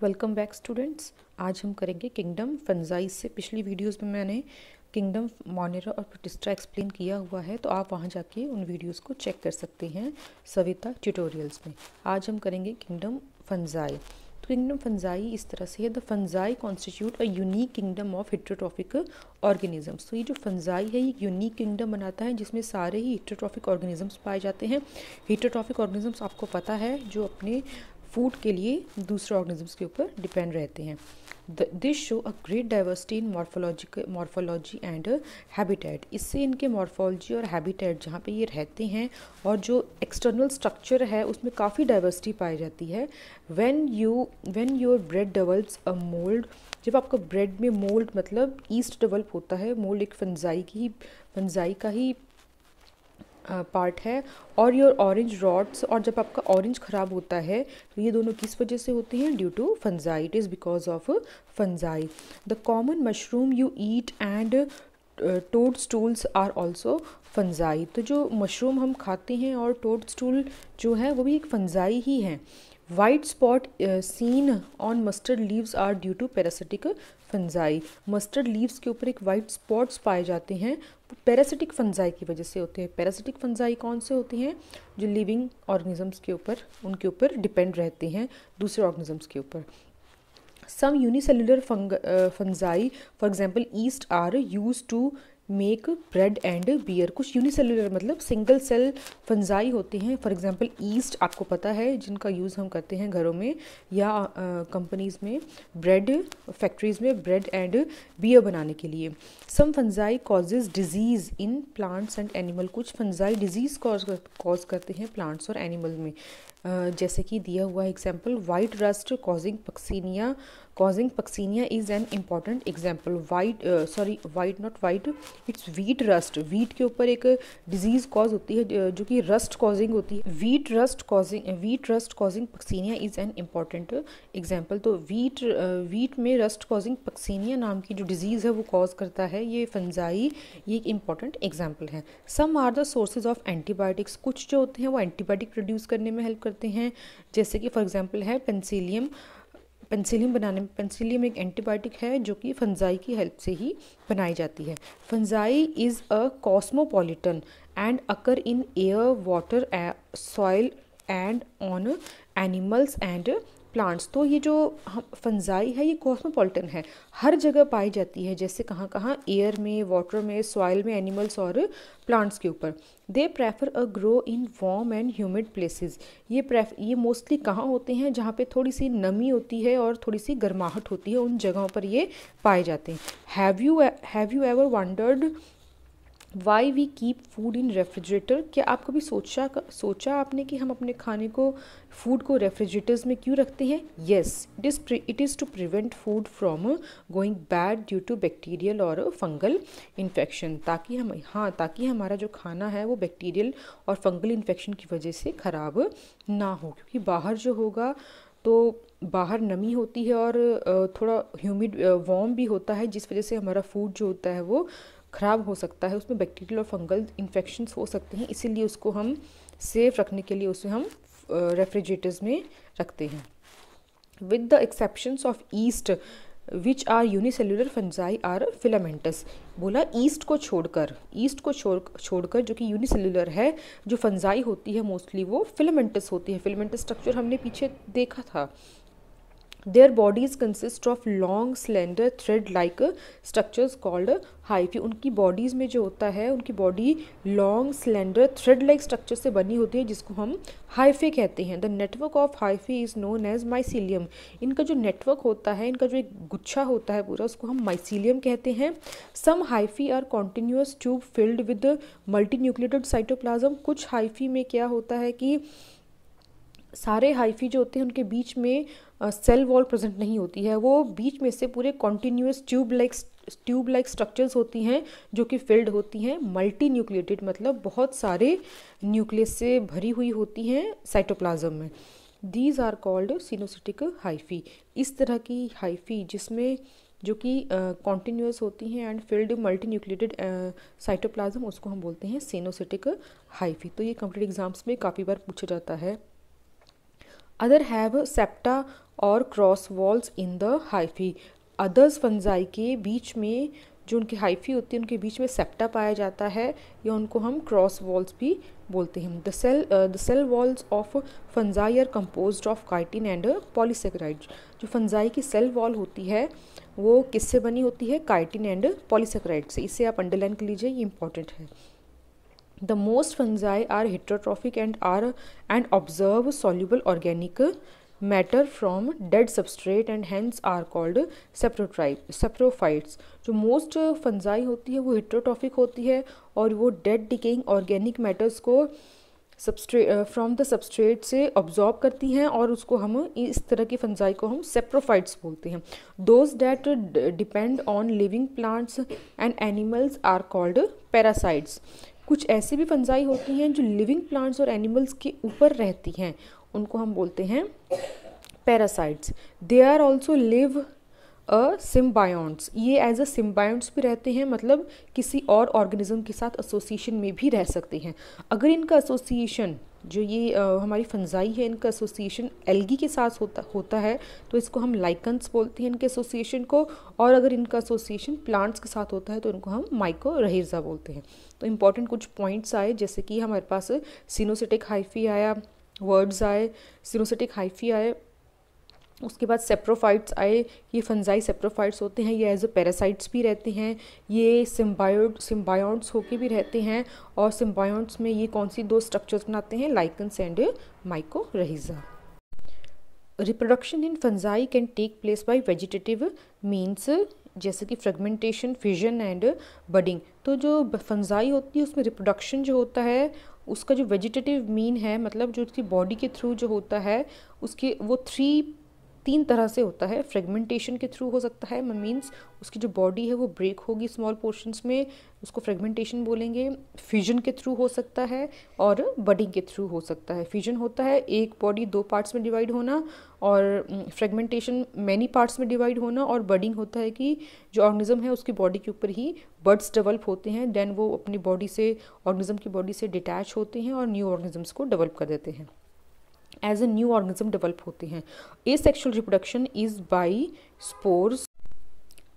Welcome back students आज हम करेंगे किंगडम फंजाई से। पिछली वीडियोस में मैंने किंगडम मोनेरा और प्रोटिस्ट्रा एक्सप्लेन किया हुआ है तो आप वहाँ जाके उन वीडियोस को चेक कर सकते हैं सविता ट्यूटोरियल्स में। आज हम करेंगे किंगडम फंजाई तो किंगडम फंजाई इस तरह से है। The fungi constitute a unique kingdom of heterotrophic organisms तो ये जो फंजाई है, ये यूनिक किंगडम बनाता है, जिसमें सारे ही हिट्रोट्रॉफिक ऑर्गेनिजम्स पाए जाते हैं। हिट्रोट्रॉफिक ऑर्गेनिजम्स आपको पता है, जो अपने फ़ूड के लिए दूसरे ऑर्गेनिजम्स के ऊपर डिपेंड रहते हैं। This show a great diversity in morphologic morphology and habitat इससे इनके मॉर्फोलॉजी और हैबिटेट जहाँ पे ये रहते हैं और जो एक्सटर्नल स्ट्रक्चर है, उसमें काफ़ी डाइवर्सिटी पाई जाती है। When you when your bread develops a mould जब आपका ब्रेड में मोल्ड मतलब ईस्ट डेवलप होता है मोल्ड एक फंजाई की फंजाई का ही पार्ट है। और योर ऑरेंज रॉड्स और जब आपका ऑरेंज ख़राब होता है तो ये दोनों किस वजह से होते हैं? Due to fungi it is because of fungi the common mushroom you eat and toadstools are also fungi तो जो मशरूम हम खाते हैं और टोड स्टूल जो है, वो भी एक फंजाई ही है। White spot seen on mustard leaves are due to parasitic fungi mustard leaves के ऊपर एक वाइट स्पॉट्स पाए जाते हैं। वो पैरासिटिक फंजाई की वजह से होते हैं। पैरासिटिक फंजाई कौन से होते हैं? जो लिविंग ऑर्गेनिजम्स के ऊपर, उनके ऊपर डिपेंड रहते हैं, दूसरे ऑर्गेनिजम्स के ऊपर। Some unicellular fung fungi for example yeast are use to make bread and beer कुछ यूनिसेलुलर मतलब सिंगल सेल फंजाई होते हैं। फॉर एग्जांपल ईस्ट आपको पता है जिनका यूज़ हम करते हैं घरों में या कंपनीज़ में ब्रेड फैक्ट्रीज़ में ब्रेड एंड बियर बनाने के लिए। Some fungi causes disease in plants and animal कुछ फंजाई डिज़ीज़ कॉज करते हैं प्लांट्स और एनिमल में। Uh, जैसे कि दिया हुआ example white rust causing Puccinia causing Puccinia is an important example white sorry white not white it's wheat rust wheat के ऊपर एक डिज़ीज़ कॉज होती है जो कि रस्ट कॉजिंग होती है. Wheat rust causing wheat rust causing Puccinia is an important example तो वीट वीट में रस्ट कॉजिंग पक्सीनिया नाम की जो डिज़ीज़ है वो कॉज करता है. ये फंजाई ये एक इंपॉर्टेंट एग्ज़ाम्पल है. Some are the sources of antibiotics कुछ जो होते हैं वो एंटीबायोटिक प्रोड्यूस करने में हेल्प करते हैं. जैसे कि फॉर एग्जांपल है पेंसिलियम पेंसिलियम बनाने में पेंसिलियम एक एंटीबायोटिक है जो कि फंजाई की हेल्प से ही बनाई जाती है। Fungi is a cosmopolitan and occur in air, water soil and on animals and plants तो ये जो फंजाई है, ये कॉस्मोपॉलिटन है। हर जगह पाई जाती है, जैसे कहाँ कहाँ एयर में वाटर में सॉइल में एनिमल्स और प्लांट्स के ऊपर। They prefer a grow in warm and humid places ये प्रेफ ये मोस्टली कहाँ होते हैं, जहाँ पे थोड़ी सी नमी होती है और थोड़ी सी गर्माहट होती है, उन जगहों पर ये पाए जाते हैं। Have you have you ever wondered why we keep food in refrigerator क्या आप कभी सोचा सोचा आपने कि हम अपने खाने को फ़ूड को रेफ्रिजरेटर्स में क्यों रखते हैं? Yes it is it is to prevent food from going bad due to bacterial or fungal infection ताकि हम हाँ ताकि हमारा जो खाना है वो बैक्टीरियल और फंगल इन्फेक्शन की वजह से ख़राब ना हो। क्योंकि बाहर जो होगा तो बाहर नमी होती है और थोड़ा ह्यूमिड वार्म भी होता है, जिस वजह से हमारा फ़ूड जो होता है वो ख़राब हो सकता है, उसमें बैक्टीरियल और फंगल इन्फेक्शंस हो सकते हैं, इसीलिए उसको हम सेफ़ रखने के लिए उसे हम रेफ्रिजरेटर्स में रखते हैं। With the exceptions of yeast which are unicellular fungi are filamentous बोला ईस्ट को छोड़कर ईस्ट को छोड़, छोड़कर जो कि यूनिसेलुलर है, जो फंजाई होती है मोस्टली वो फिलामेंटस होती है। फिलामेंटस स्ट्रक्चर हमने पीछे देखा था। There bodies consist of long slender thread like structures called hyphae उनकी बॉडीज़ में जो होता है, उनकी body long slender thread like structure से बनी होती है, जिसको हम हाइफे कहते हैं. The network of hyphae is known as mycelium इनका जो नेटवर्क होता है, इनका जो एक गुच्छा होता है पूरा, उसको हम माइसीलियम कहते हैं. Some hyphae are continuous tube filled with multi nucleated cytoplasm कुछ हाइफी में क्या होता है कि सारे हाइफी जो होते हैं, उनके बीच में सेल वॉल प्रेजेंट नहीं होती है। वो बीच में से पूरे continuous tube like tube like structures होती हैं जो कि फिल्ड होती हैं। मल्टी न्यूक्लिएटेड मतलब बहुत सारे न्यूक्लियस से भरी हुई होती हैं साइटोप्लाज्म में। These are called coenocytic hyphae इस तरह की हाइफी जिसमें जो कि कॉन्टीन्यूस uh, होती हैं and filled multi nucleated cytoplasm उसको हम बोलते हैं सेनोसिटिक हाइफी तो ये कंप्लीट एग्ज़ाम्स में काफ़ी बार पूछा जाता है। अदर हैव सेप्टा और cross walls in the hyphae others fungi के बीच में, जो उनकी हाइफी होती है, उनके बीच में सेप्टा पाया जाता है, या उनको हम क्रॉस वॉल्स भी बोलते हैं। The cell the cell walls of fungi are composed of chitin and polysaccharide जो फंजाई की सेल वॉल होती है, वो किससे बनी होती है? काइटिन एंड पॉलीसेक्राइड से। इसे आप अंडरलाइन कर लीजिए, ये इंपॉर्टेंट है। The most fungi are heterotrophic and are and observe soluble organic matter from dead substrate and hence are called saprophytes जो मोस्ट फंजाई होती है, वो हिट्रोटॉफिक होती है और वो डेड डिकेइंग ऑर्गेनिक मैटर्स को फ्रॉम द सबस्ट्रेट से ऑब्जॉर्ब करती हैं और उसको हम इस तरह की फंजाई को हम सेप्रोफाइट्स बोलते हैं। Those that depend on living plants and animals are called parasites कुछ ऐसे भी फंजाई होती हैं जो लिविंग प्लांट्स और एनिमल्स के ऊपर रहती हैं। उनको हम बोलते हैं parasites they are also live a symbionts ये एज अ सिम्बायोन्ट्स भी रहते हैं मतलब किसी और ऑर्गेनिज्म के साथ एसोसिएशन में भी रह सकते हैं। अगर इनका एसोसिएशन जो ये आ, हमारी फंजाई है इनका एसोसिएशन एल्गी के साथ होता होता है तो इसको हम लाइकन्स बोलते हैं इनके एसोसिएशन को और अगर इनका एसोसिएशन प्लांट्स के साथ होता है तो इनको हम माइको रहीजा बोलते हैं। तो इंपॉर्टेंट कुछ पॉइंट्स आए जैसे कि हमारे पास सिनोसिटिक हाइफी आया वर्ड्स आए सिनोसिटिक हाइफी आए उसके बाद सेप्रोफाइट्स आए, ये फंजाई सेप्रोफाइट्स होते हैं, ये एज अ पैरासाइट्स भी रहते हैं, ये सिम्बायोड सिम्बायोट्स होके भी रहते हैं और सिम्बायोट्स में ये कौन सी दो स्ट्रक्चर्स बनाते हैं? Lichens and mycorrhiza reproduction in fungi can take place by vegetative means जैसे कि फ्रेगमेंटेशन फिजन एंड बडिंग तो जो फंजाई होती है, उसमें रिप्रोडक्शन जो होता है, उसका जो वेजिटेटिव मीन है मतलब जो उसकी बॉडी के थ्रू जो होता है, उसके वो थ्री तीन तरह से होता है। फ्रेगमेंटेशन के थ्रू हो सकता है मीन्स उसकी जो बॉडी है वो ब्रेक होगी स्मॉल पोर्शंस में, उसको फ्रेगमेंटेशन बोलेंगे। फ्यूजन के थ्रू हो सकता है और बडिंग के थ्रू हो सकता है। फ्यूजन होता है, एक बॉडी दो पार्ट्स में डिवाइड होना और फ्रेगमेंटेशन मैनी पार्ट्स में डिवाइड होना और बडिंग होता है कि जो ऑर्गेनिज्म है उसकी बॉडी के ऊपर ही बर्ड्स डेवलप होते हैं देन वो अपनी बॉडी से ऑर्गेनिज्म की बॉडी से डिटैच होते हैं और न्यू ऑर्गेनिजम्स को डेवलप कर देते हैं। As a new organism develop होते हैं। Asexual reproduction is by spores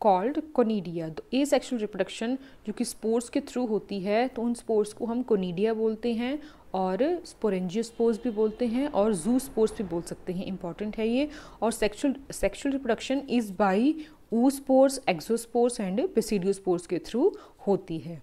called conidia तो ए सेक्शुअल रिप्रोडक्शन जो कि स्पोर्स के थ्रू होती है तो उन स्पोर्स को हम कोनीडिया बोलते हैं और स्पोरेंजियो स्पोर्स भी बोलते हैं और जू स्पोर्स भी बोल सकते हैं। इंपॉर्टेंट है ये। और sexual sexual reproduction is by oospores ascospores and basidiospores के थ्रू होती है।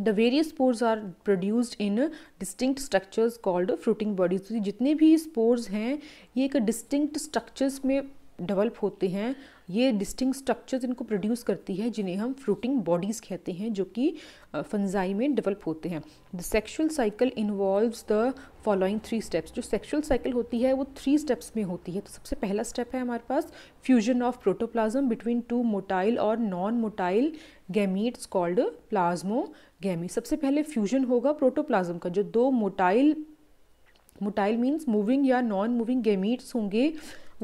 The various spores are produced in distinct structures called fruiting bodies जितने भी स्पोर्स हैं, ये एक डिस्टिंक्ट स्ट्रक्चर्स में डेवलप होते हैं, ये डिस्टिंग स्ट्रक्चर्स इनको प्रोड्यूस करती है, जिन्हें हम फ्रूटिंग बॉडीज़ कहते हैं, जो कि फंजाई में डेवलप होते हैं। The sexual cycle involves the following three steps जो सेक्शुअल साइकिल होती है, वो थ्री स्टेप्स में होती है। तो सबसे पहला स्टेप है हमारे पास fusion of protoplasm between two motile और non motile gametes called plasmogamy सबसे पहले फ्यूजन होगा प्रोटोप्लाज्म का, जो दो मोटाइल मोटाइल मीन्स मूविंग या नॉन मूविंग गैमीट्स होंगे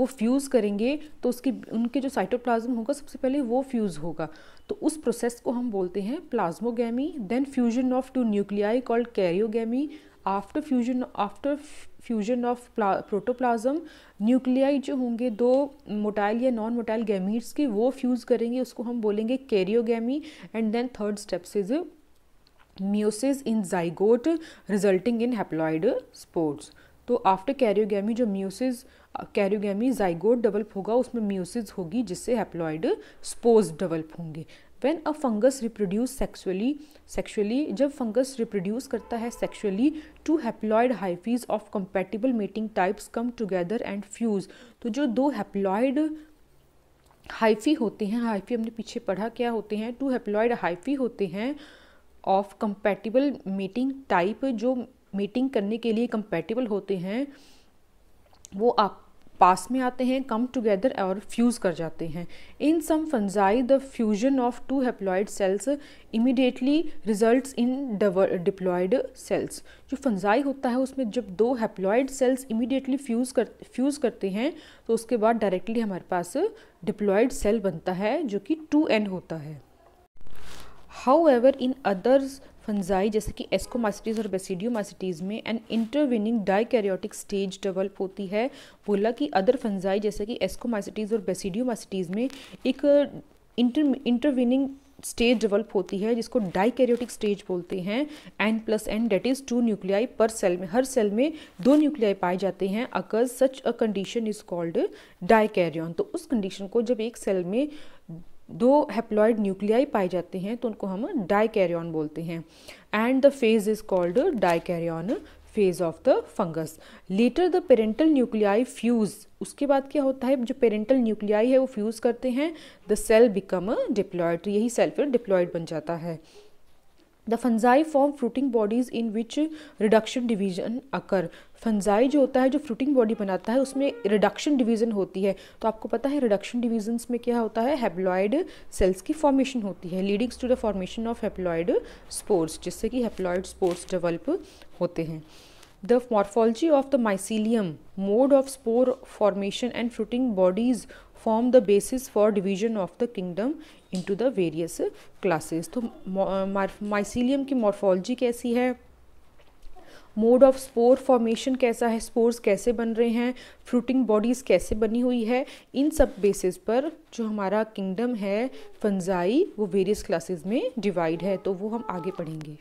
वो फ्यूज़ करेंगे तो उसकी, उनके जो साइटोप्लाज्म होगा, सबसे पहले वो फ्यूज़ होगा। तो उस प्रोसेस को हम बोलते हैं plasmogamy then fusion of two nuclei called karyogamy after fusion after fusion of protoplasm nuclei जो होंगे, दो मोटाइल या नॉन मोटाइल गैमीट्स के, वो फ्यूज़ करेंगे, उसको हम बोलेंगे karyogamy and then third steps is meiosis in zygote resulting in haploid spores तो आफ्टर कैरियोगैमी जो म्यूसिस कैरियोगैमी जाइगोट डेवलप होगा, उसमें म्यूसिस होगी, जिससे हैप्लॉइड स्पोज डेवलप होंगे। When a fungus reproduce sexually sexually जब फंगस रिप्रोड्यूस करता है sexually two haploid hyphae of compatible mating types come together and fuse तो जो दो हैप्लॉइड हाइफी होते हैं हाइफी हमने पीछे पढ़ा क्या होते हैं? टू हैप्लॉइड हाइफी होते हैं ऑफ़ कंपेटिबल मेटिंग टाइप जो मीटिंग करने के लिए कंपेटिबल होते हैं, वो आप पास में आते हैं कम टुगेदर और फ्यूज़ कर जाते हैं। In some fungi the fusion of two haploid cells immediately result in diploid cells जो फंजाई होता है, उसमें जब दो हेप्लॉयड सेल्स इमिडिएटली फ्यूज़ कर फ्यूज़ करते हैं तो उसके बाद डायरेक्टली हमारे पास डिप्लॉयड सेल बनता है, जो कि टू एन होता है। However in others fungi जैसे कि एस्कोमाइसिटीज और बेसिडियोमाइसिटीज में an intervening dikaryotic stage develop होती है। बोला कि अदर फंजाई जैसे कि एस्कोमाइसिटीज और बेसिडियोमाइसिटीज में एक इंटर इंटरविनिंग स्टेज डेवलप होती है, जिसको डाइकैरियोटिक स्टेज बोलते हैं। N plus n that is two nuclei per cell में, हर सेल में दो न्यूक्लियाई पाए जाते हैं occur such a condition is called dikaryon तो उस कंडीशन को जब एक सेल में दो हेप्लॉयड न्यूक्लियाई पाए जाते हैं तो उनको हम डाइकैरियन बोलते हैं। And the phase is called dikaryon phase of the fungus later the parental nuclei fuse उसके बाद क्या होता है? जो पेरेंटल न्यूक्लियाई है, वो फ्यूज करते हैं the cell become a diploid यही सेल फिर डिप्लॉयड बन जाता है। The fungi form fruiting bodies in which reduction division occur fungi जो होता है, जो फ्रूटिंग बॉडी बनाता है, उसमें रिडक्शन डिवीज़न होती है। तो आपको पता है रिडक्शन डिवीजन्स में क्या होता है? हेप्लॉयड सेल्स की फॉर्मेशन होती है leadings to the formation of haploid spores जिससे कि हेप्लॉयड स्पोर्ट्स डेवलप होते हैं। The morphology of the mycelium mode of spore formation and fruiting bodies form the basis for division of the kingdom into the various classes तो mycelium की morphology कैसी है? Mode of spore formation कैसा है? Spores कैसे बन रहे हैं? फ्रूटिंग बॉडीज़ कैसे बनी हुई है? इन सब बेसिस पर जो हमारा किंगडम है फंजाई वो वेरियस क्लासेस में डिवाइड है तो वो हम आगे पढ़ेंगे।